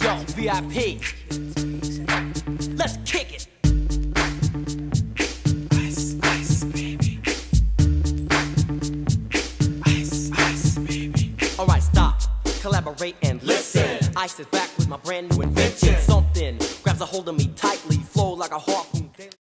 Yo, VIP. Let's kick it. Ice, ice, baby. Ice, ice, baby. Alright, stop, collaborate and listen. Ice is back with my brand new invention. Something grabs a hold of me tightly, flow like a hawk.